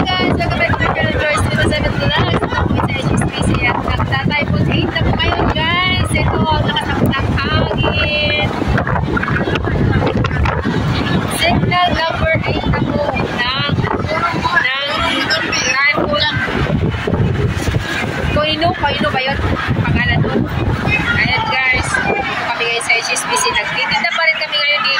Guys! Welcome back to channel Joyce 307 Vlogs. Ito po sa HSBC at nagtataypon 8 na guys. Ito, nakasakot ng hangin. Signal number 8 na po ng ng typhoon. Koino, Koino ba? Pangalan nun. Ayan guys, kami ngayon sa HSBC. Nagtitinda pa rin kami ngayon dito.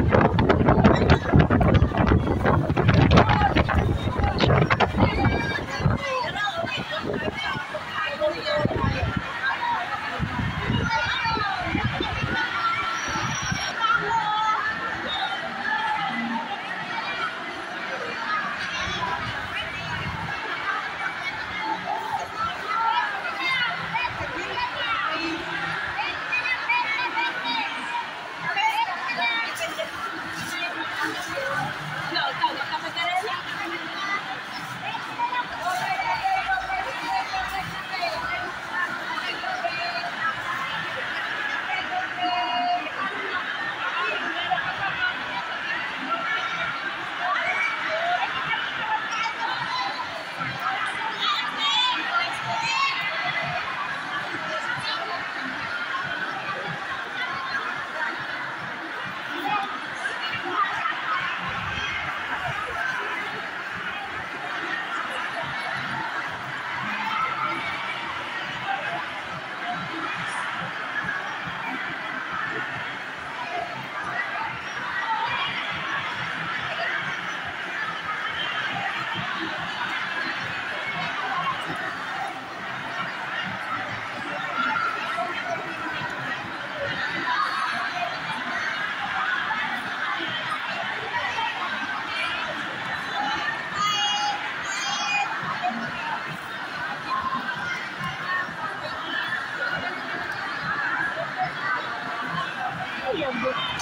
Bye.